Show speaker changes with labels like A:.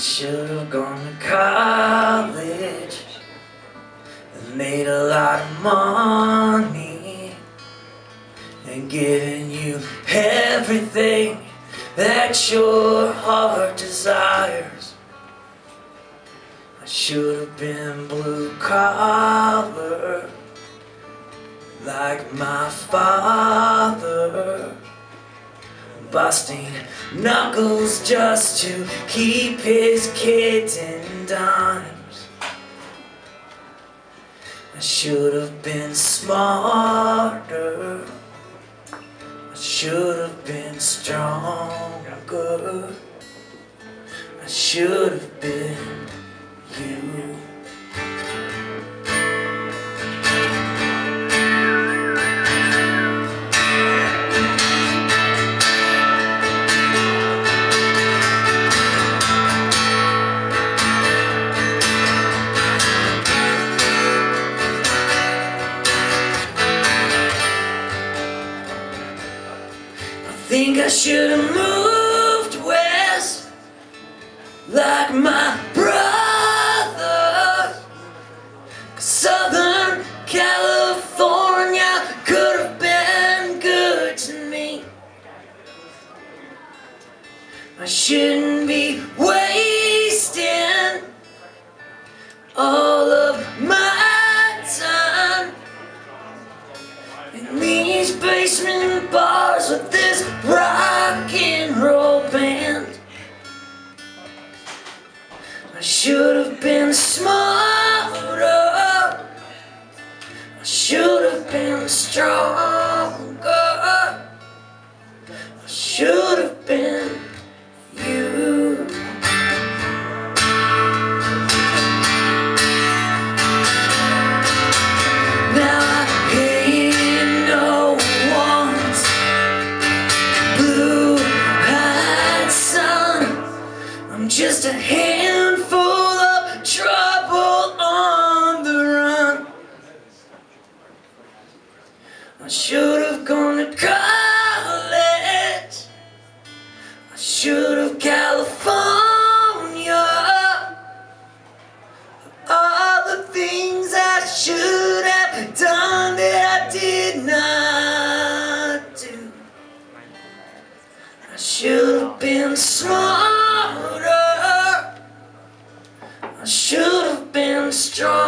A: should have gone to college. And made a lot of money. And given you everything that your heart desires. I should have been blue collar like my father busting knuckles just to keep his kids in dimes. I should have been smarter. I should have been stronger. I should have been think I should have moved west like my brother. Southern California could have been good to me. I shouldn't be wasting all of my time these basement bars with this rock and roll band. I should have been smarter. I should have been stronger. Just a handful of trouble on the run. I should have gone to college. I should have California. All the things I should have done that I did not do. I should have been smarter. Should have been stronger.